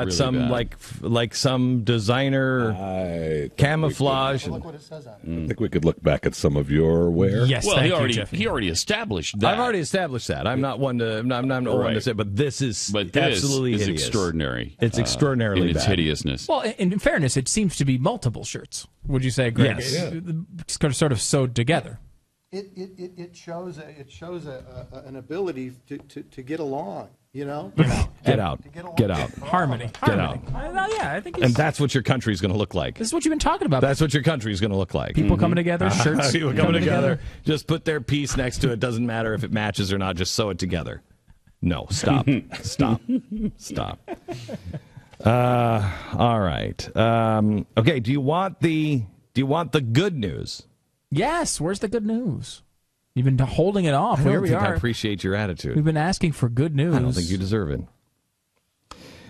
Not Really some bad. like like some designer I camouflage. Look what it says on it. I think we could look back at some of your wear. Yes, well, thank he you, already Jeffy. he already established that. I've already established that. I'm not one to. I'm not, I'm not one to say, but this is but this absolutely is hideous. extraordinary. It's uh, extraordinarily in its bad. hideousness. Well, in in fairness, it seems to be multiple shirts. Would you say, Greg? Yes. It's kind of sort of sewed together. It, it, it, it shows a, it shows a, a, an ability to, to, to get along. You know. Get out. Get along. Get out. Harmony. Get out. Uh, yeah, I think And that's what your country is going to look like. this is what you've been talking about. That's what your country is going to look like. People coming together, shirts People coming together. Just put their piece next to it. Doesn't matter if it matches or not. Just sew it together. No, stop, stop, stop. Uh, all right. Um, okay. Do you want the Do you want the good news? Yes. Where's the good news? You've been holding it off. I Here we think I appreciate your attitude. We've been asking for good news. I don't think you deserve it.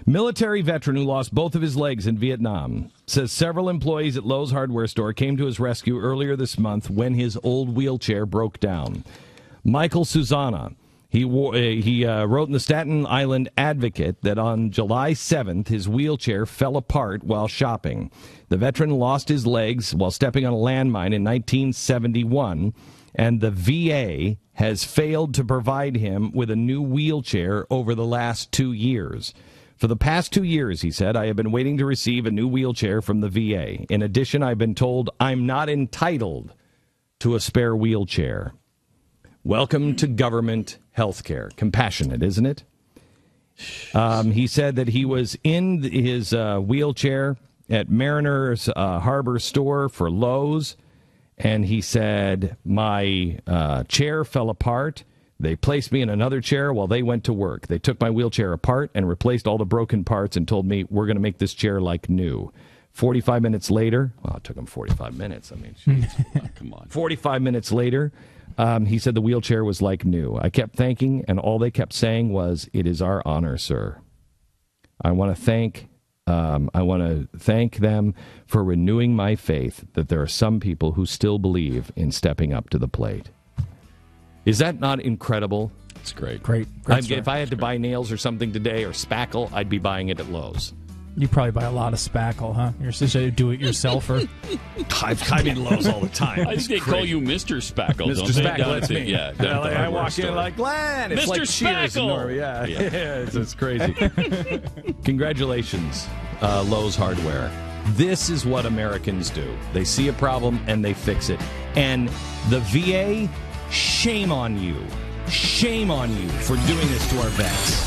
Military veteran who lost both of his legs in Vietnam says several employees at Lowe's hardware store came to his rescue earlier this month when his old wheelchair broke down. Michael Susanna, he wo- uh, he uh, wrote in the Staten Island Advocate that on July 7th his wheelchair fell apart while shopping. The veteran lost his legs while stepping on a landmine in 1971 and the VA has failed to provide him with a new wheelchair over the last two years. For the past two years, he said, I have been waiting to receive a new wheelchair from the VA. In addition, I've been told I'm not entitled to a spare wheelchair. Welcome to government health care. Compassionate, isn't it? Um, he said that he was in his uh, wheelchair at Mariner's uh, Harbor store for Lowe's, and he said, My uh, chair fell apart. They placed me in another chair while they went to work. They took my wheelchair apart and replaced all the broken parts and told me, We're going to make this chair like new. 45 minutes later, well, it took him 45 minutes. I mean, jeez. Oh, come on. 45 minutes later, um, he said the wheelchair was like new. I kept thanking, and all they kept saying was, "It is our honor, sir." I want to thank. Um, I want to thank them for renewing my faith that there are some people who still believe in stepping up to the plate. Is that not incredible? It's great. Great. I, great if I had to buy nails or something today or spackle, I'd be buying it at Lowe's. You probably buy a lot of spackle, huh? You're such a do-it-yourselfer. I've, I'm in Lowe's all the time. I think they call you Mr. Spackle. Mr. don't? Spackle, that's me. Yeah, down at like, I hardware walk store. in like Glenn. It's Mr. like Spackle! Norway. Yeah, Yeah. it's, it's crazy. Congratulations, uh, Lowe's Hardware. This is what Americans do. They see a problem and they fix it. And the VA, shame on you. Shame on you for doing this to our vets.